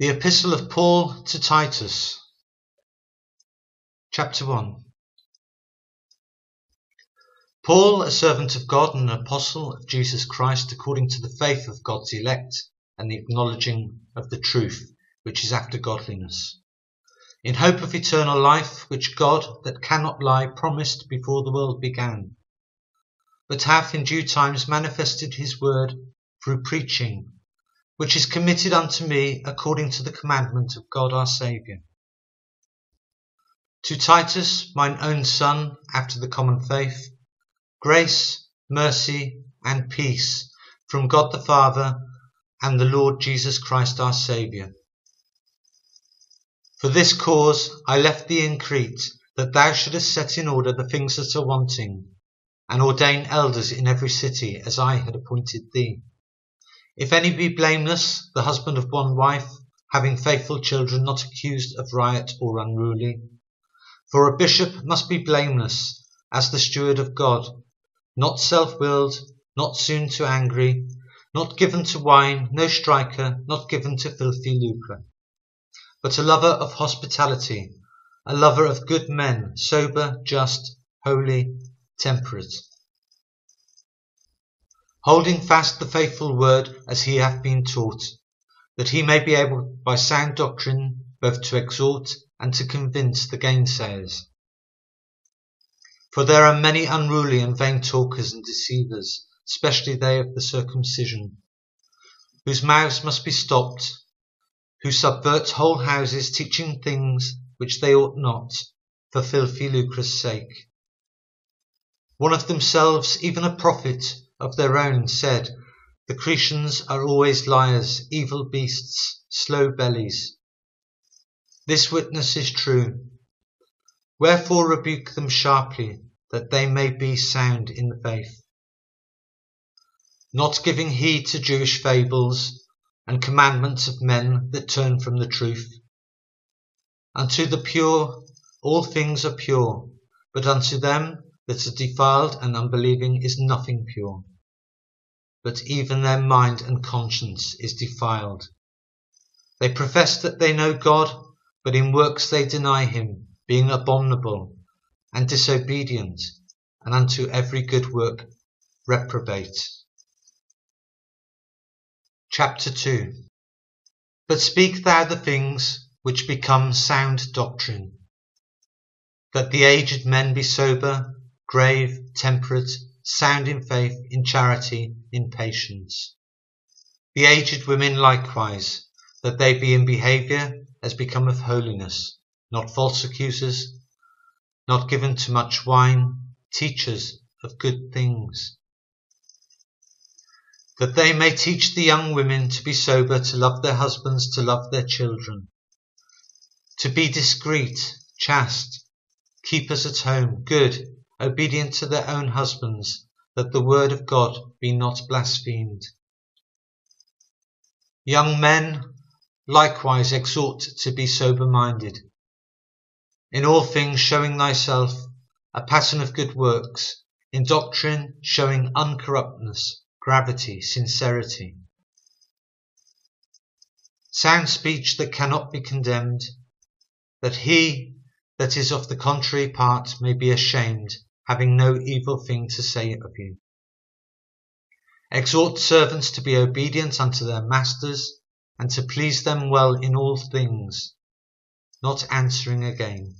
The Epistle of Paul to Titus, Chapter 1 Paul, a servant of God and an apostle of Jesus Christ, according to the faith of God's elect and the acknowledging of the truth which is after godliness, in hope of eternal life, which God, that cannot lie, promised before the world began, but hath in due times manifested his word through preaching which is committed unto me according to the commandment of God our Saviour. To Titus, mine own son, after the common faith, grace, mercy, and peace from God the Father and the Lord Jesus Christ our Saviour. For this cause I left thee in Crete, that thou shouldest set in order the things that are wanting, and ordain elders in every city, as I had appointed thee. If any be blameless, the husband of one wife, having faithful children, not accused of riot or unruly. For a bishop must be blameless, as the steward of God, not self-willed, not soon to angry, not given to wine, no striker, not given to filthy lucre, but a lover of hospitality, a lover of good men, sober, just, holy, temperate holding fast the faithful word as he hath been taught, that he may be able by sound doctrine both to exhort and to convince the gainsayers. For there are many unruly and vain talkers and deceivers, especially they of the circumcision, whose mouths must be stopped, who subvert whole houses, teaching things which they ought not, for filthy lucre's sake. One of themselves, even a prophet, of their own said, The Cretians are always liars, evil beasts, slow bellies. This witness is true. Wherefore rebuke them sharply, that they may be sound in the faith. Not giving heed to Jewish fables and commandments of men that turn from the truth. Unto the pure all things are pure, but unto them that are defiled and unbelieving is nothing pure, but even their mind and conscience is defiled. They profess that they know God, but in works they deny him, being abominable and disobedient, and unto every good work reprobate. Chapter 2 But speak thou the things which become sound doctrine, that the aged men be sober, grave, temperate, sound in faith, in charity, in patience. The aged women likewise, that they be in behaviour as becometh holiness, not false accusers, not given to much wine, teachers of good things. That they may teach the young women to be sober, to love their husbands, to love their children, to be discreet, chaste, keepers at home, good, obedient to their own husbands, that the word of God be not blasphemed. Young men likewise exhort to be sober minded. In all things showing thyself a pattern of good works, in doctrine showing uncorruptness, gravity, sincerity. Sound speech that cannot be condemned, that he that is of the contrary part may be ashamed, having no evil thing to say of you. Exhort servants to be obedient unto their masters, and to please them well in all things, not answering again,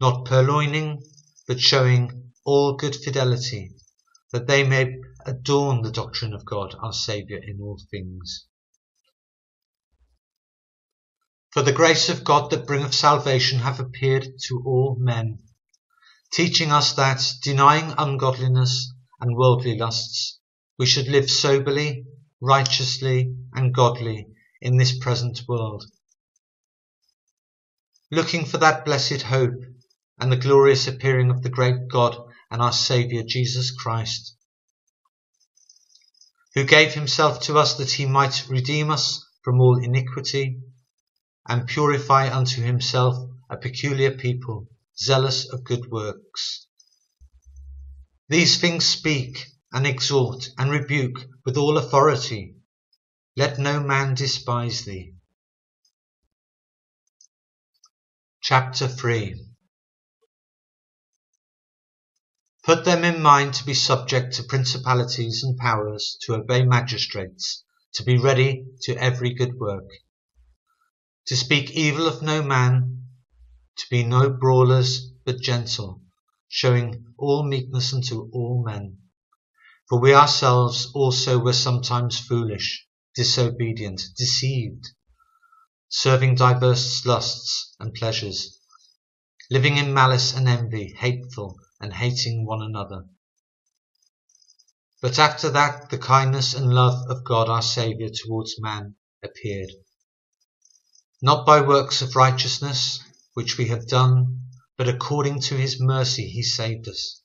not purloining, but showing all good fidelity, that they may adorn the doctrine of God our Saviour in all things. For the grace of God that bringeth salvation hath appeared to all men teaching us that, denying ungodliness and worldly lusts, we should live soberly, righteously, and godly in this present world. Looking for that blessed hope and the glorious appearing of the great God and our Saviour Jesus Christ, who gave himself to us that he might redeem us from all iniquity and purify unto himself a peculiar people zealous of good works. These things speak and exhort and rebuke with all authority. Let no man despise thee. Chapter 3 Put them in mind to be subject to principalities and powers, to obey magistrates, to be ready to every good work, to speak evil of no man, to be no brawlers, but gentle, showing all meekness unto all men. For we ourselves also were sometimes foolish, disobedient, deceived, serving diverse lusts and pleasures, living in malice and envy, hateful, and hating one another. But after that the kindness and love of God our Saviour towards man appeared, not by works of righteousness which we have done, but according to his mercy he saved us,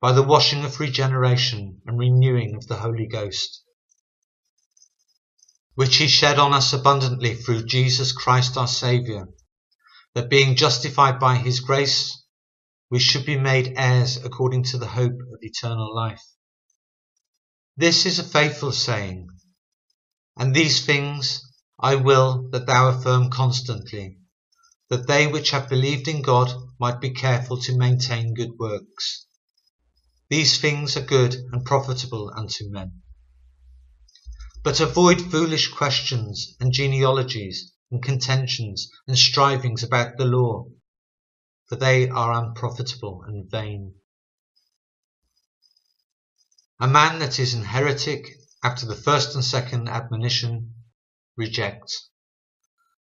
by the washing of regeneration and renewing of the Holy Ghost, which he shed on us abundantly through Jesus Christ our Saviour, that being justified by his grace, we should be made heirs according to the hope of eternal life. This is a faithful saying, and these things I will that thou affirm constantly, that they which have believed in God might be careful to maintain good works. These things are good and profitable unto men. But avoid foolish questions and genealogies and contentions and strivings about the law for they are unprofitable and vain. A man that is an heretic after the first and second admonition reject,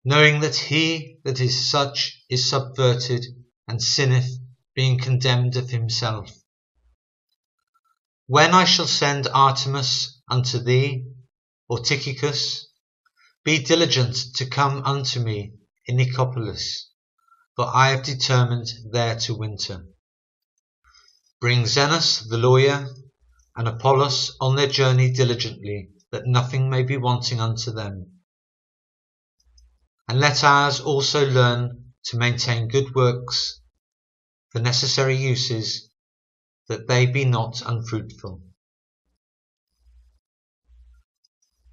knowing that he that is such is subverted and sinneth, being condemned of himself. When I shall send Artemas unto thee, or Tychicus, be diligent to come unto me in Nicopolis for I have determined there to winter. Bring Zenas the lawyer and Apollos on their journey diligently, that nothing may be wanting unto them. And let ours also learn to maintain good works for necessary uses, that they be not unfruitful.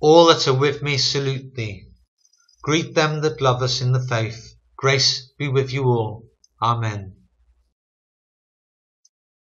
All that are with me salute thee. Greet them that love us in the faith. Grace be with you all. Amen.